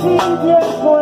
si llego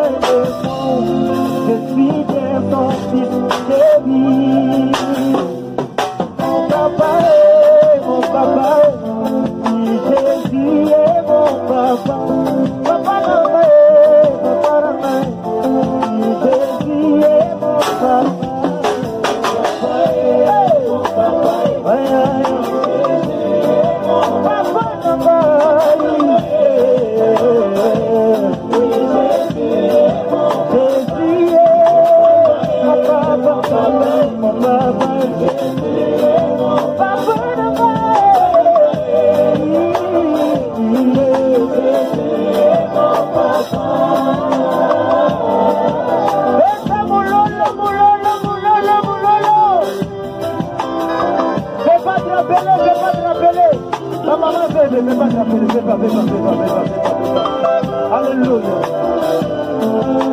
Hallelujah.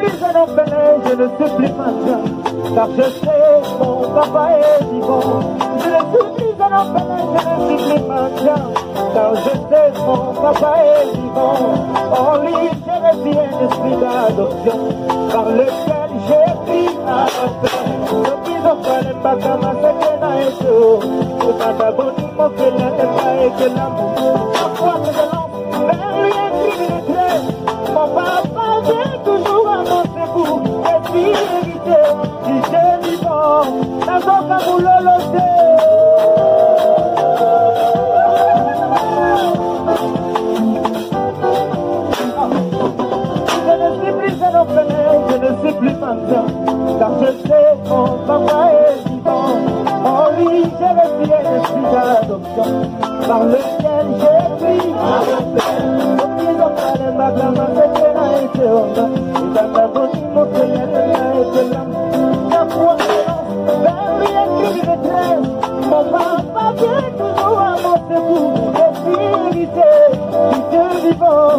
Je ne plus un orphelin, je ne suis plus car je sais mon papa est vivant. Je ne suis plus je ne maintenant, car je sais mon papa est vivant. En lui, un esprit d'adoption, par lequel j'ai pris à refaire. Le plus orphelin, pas comme un secret et tout. Le vagabond, mon félin, le pas par lequel j'ai pris ma retraite. Au pied de la ma gamme, la été honte, et dans ta bouche, mon la été l'âme. La foi s'élance vers détresse. Mon papa vient toujours à mon secours, et hérité, si Dieu vivant,